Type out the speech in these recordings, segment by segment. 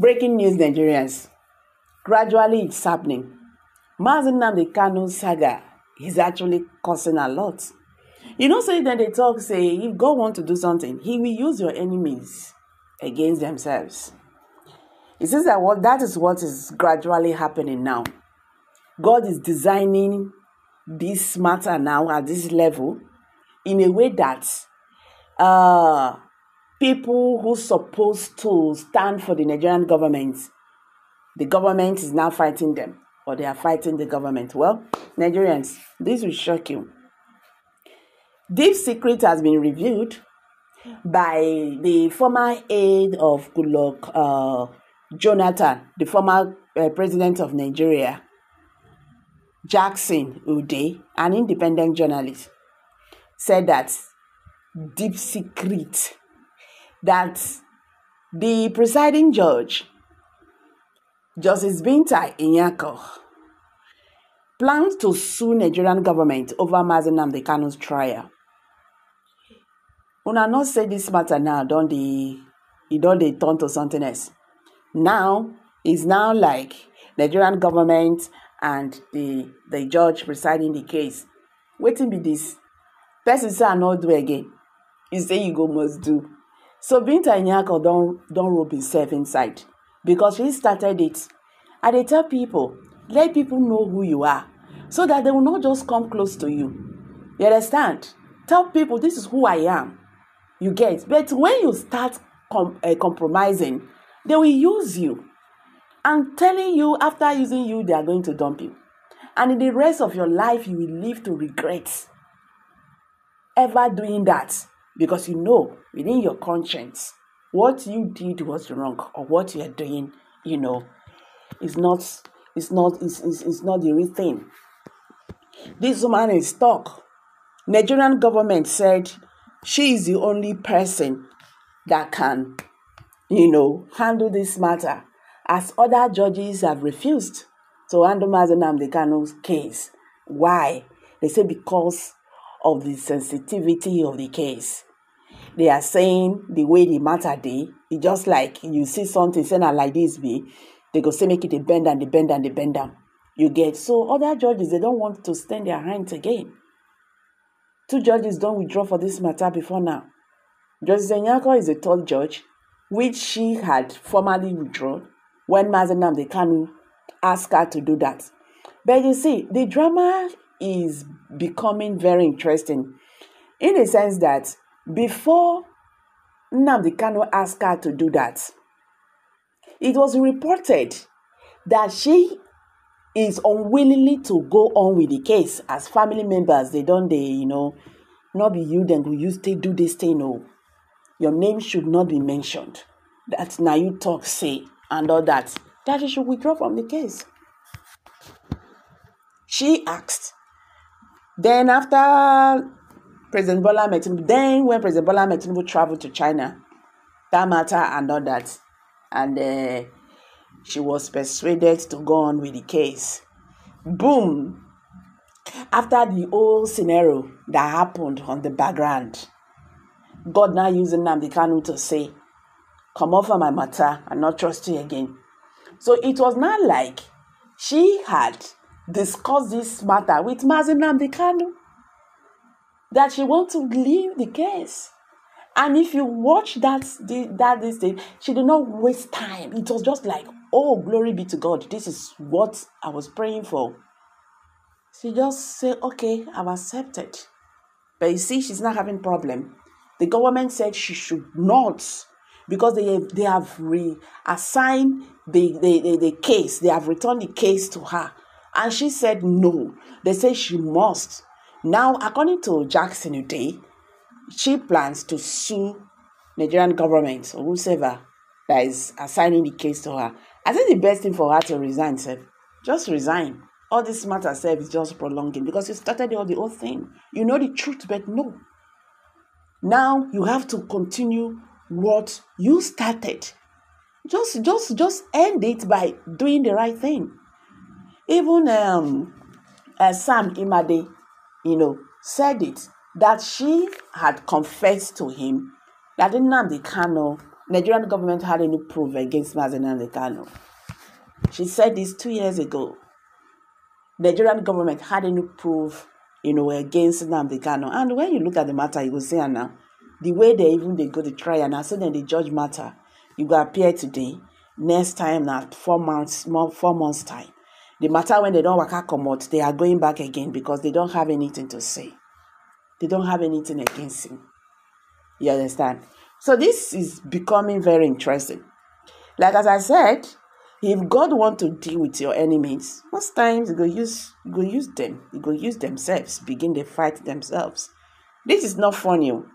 Breaking news, Nigerians. Gradually, it's happening. Mazi Nnamdi Kanu saga is actually causing a lot. You know, say that they talk, say, if God want to do something, He will use your enemies against themselves. It says that what that is what is gradually happening now. God is designing this matter now at this level in a way that uh, people who supposed to stand for the Nigerian government, the government is now fighting them, or they are fighting the government. Well, Nigerians, this will shock you. This secret has been revealed by the former aide of Goodluck uh, Jonathan, the former uh, president of Nigeria, Jackson Ude, an independent journalist, said that deep secret that the presiding judge, Justice Binta Nyako, plans to sue Nigerian government over Mazi Nnamdi Kanu's trial. Una not say this matter now, don't they? It don't they turn to something else. Now it's now like Nigerian government and the the judge presiding the case. Waiting be this. Person say I not do again. You say you go must do. So Binta Nyako don't don't rope himself inside because she started it. And they tell people, let people know who you are, so that they will not just come close to you. You understand? Tell people this is who I am. You get. But when you start com- uh, compromising, they will use you. I'm telling you, after using you, they are going to dump you. And in the rest of your life, you will live to regret ever doing that because you know within your conscience what you did was wrong or what you are doing, you know, is not is not is, is, is not the real thing. This woman is stuck. Nigerian government said she is the only person that can, you know, handle this matter, as other judges have refused to handle Kanu's case. Why? They say because of the sensitivity of the case. They are saying the way the matter dey, e just like you see something say na like this be, they go say make it a bend and the bend and the bend down. You get so other judges they don't want to stand their hands again. Two judges don't withdraw for this matter before now. Justice Nyako is the third judge, which she had formally withdrawn when Mazi Nnamdi Kanu asked her to do that. But you see, the drama is becoming very interesting in the sense that before Nnamdi Kanu asked her to do that, it was reported that she is unwillingly to go on with the case as family members. They don't, they, you know, not be you then you stay do this thing. No, your name should not be mentioned. That now you talk, say, and all that. That you should withdraw from the case. She asked. Then after President Bola Tinubu, then when President Bola Tinubu traveled to China, that matter and all that, and uh, she was persuaded to go on with the case. Boom! After the whole scenario that happened on the background, God now using Nnamdi Kanu to say, "Come off of my matter and not trust you again." So it was not like she had discussed this matter with Mazi Nnamdi Kanu that she want to leave the case. And if you watch that that this thing, she did not waste time. It was just like, oh, glory be to God. This is what I was praying for. She just said, okay, I've accepted. But you see, she's not having problem. The government said she should not because they they have reassigned the, the, the, the case. They have returned the case to her. And she said no. They say she must. Now, according to Jackson Ude, she plans to sue Nigerian government or whoever that is assigning the case to her. I think the best thing for her to resign, sir. Just resign. All this matter, sir, is just prolonging because you started all the whole thing. You know the truth, but no. Now you have to continue what you started. Just, just, just end it by doing the right thing. Even um, uh, Sam Imade, you know, said it that she had confessed to him that Nnamdi Kanu Nigerian government had any proof against Mazi Nnamdi Kanu. She said this two years ago. Nigerian government had any proof, you know, against Nnamdi Kanu. And when you look at the matter, you will see now, the way they even they go to try and so then the judge matter, you go appear today, next time now four months, more four months time. The matter when they don't work out come out, they are going back again because they don't have anything to say. They don't have anything against him. You understand? So this is becoming very interesting. Like as I said, if God want to deal with your enemies, most times you go use go use them. You go use themselves, begin the fight themselves. This is not funny. Oh.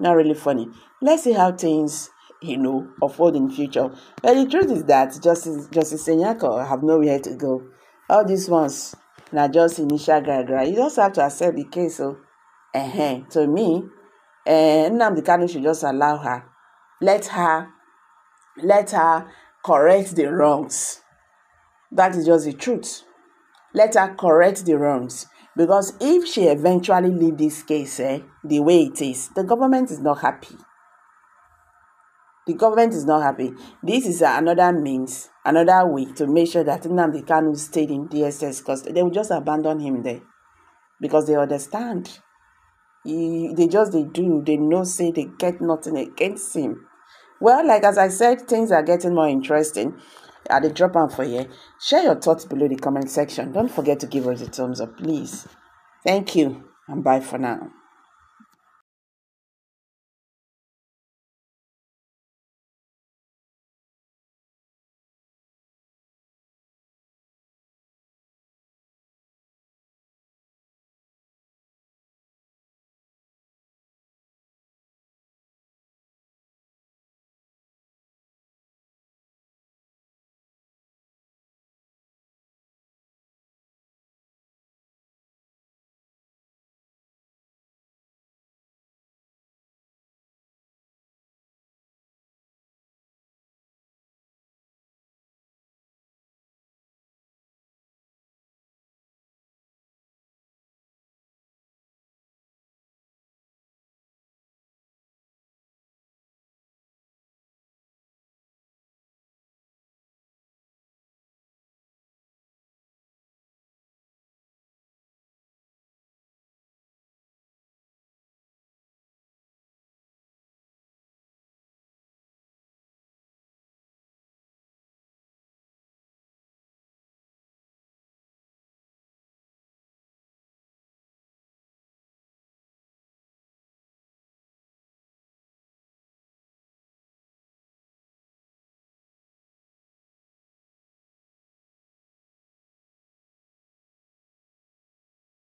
Not really funny. Let's see how things you know unfold in future. But the truth is that Justice Justice Senyako have nowhere to go. All these ones now just initial gra You just have to accept the case. So, uh -huh. to me, uh, Nnamdi Kanu should just allow her, let her, let her correct the wrongs. That is just the truth. Let her correct the wrongs. Because if she eventually leave this case eh, the way it is, the government is not happy. The government is not happy. This is another means, another way to make sure that Nnamdi Kanu stayed in DSS because they will just abandon him there. Because they understand. He, they just they do. They know say they get nothing against him. Well like as i said things are getting more interesting. At the drop on for you share your thoughts below the comment section. Don't forget to give us a thumbs up please. Thank you and bye for now